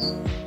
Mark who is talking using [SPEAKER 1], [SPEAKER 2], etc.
[SPEAKER 1] you.